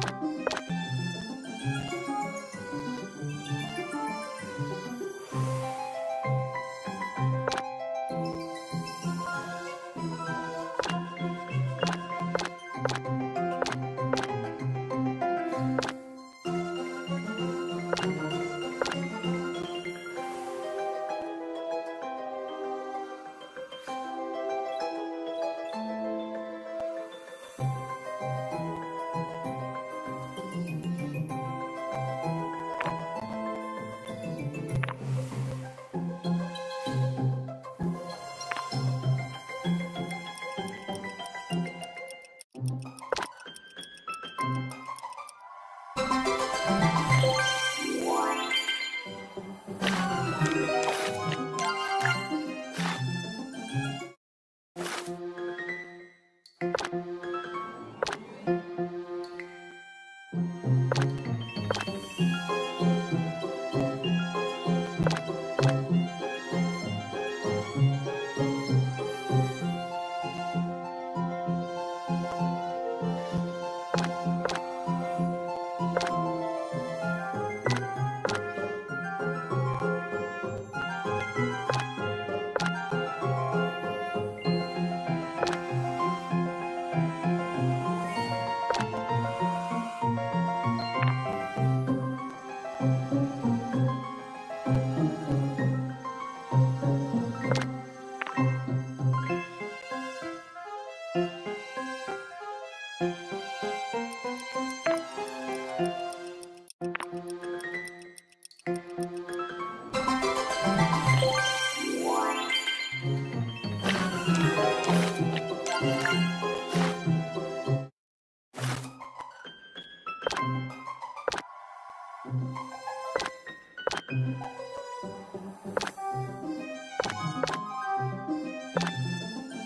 Bye.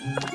you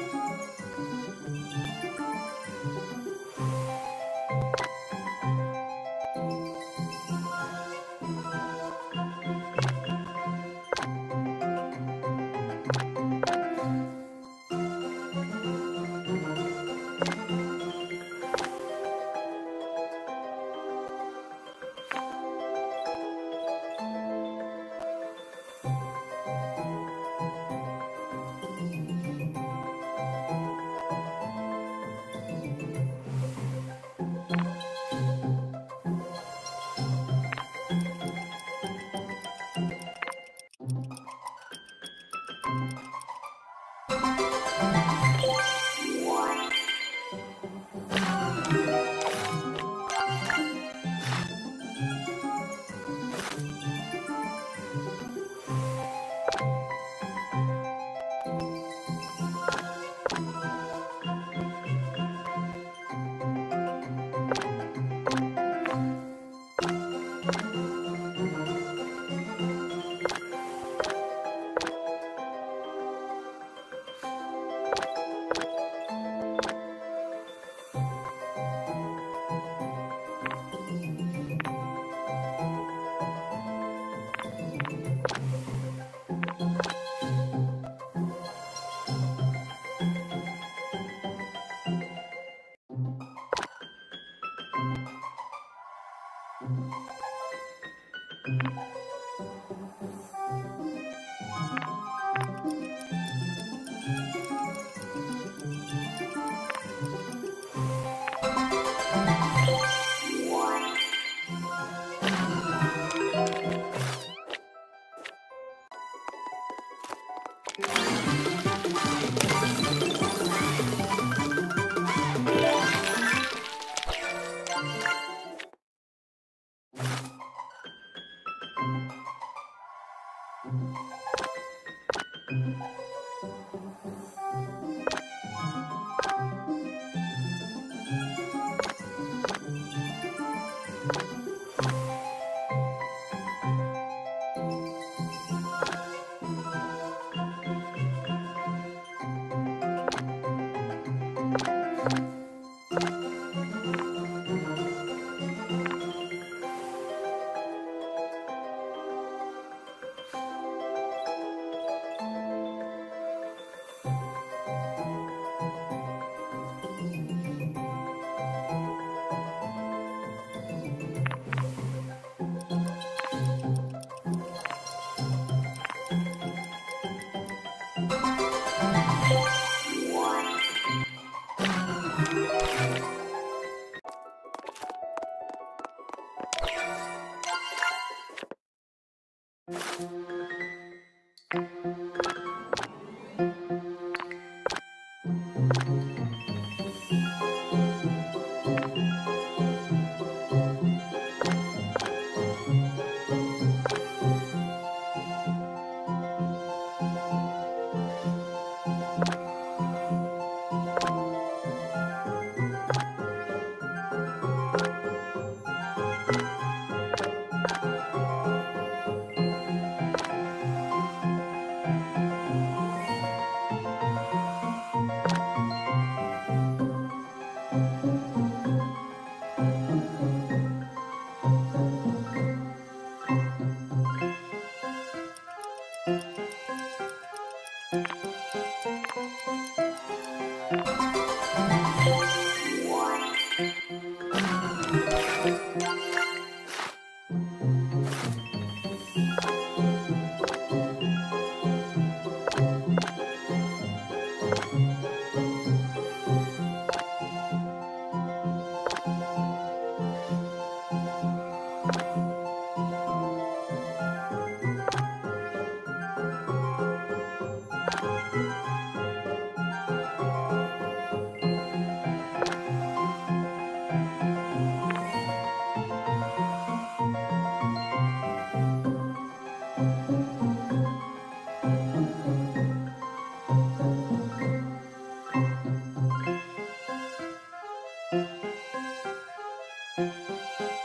Música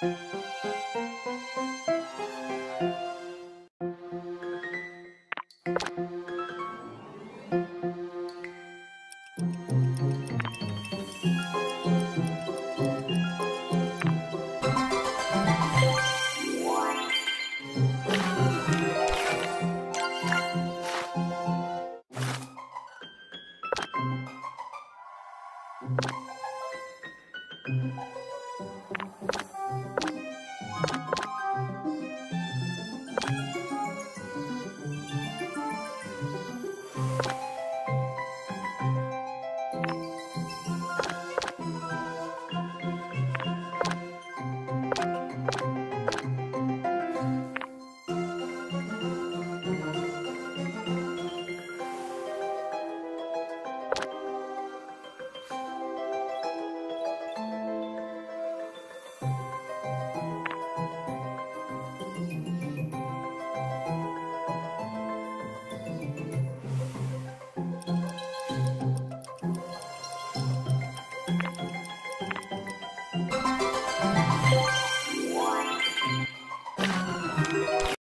Thank mm -hmm. you.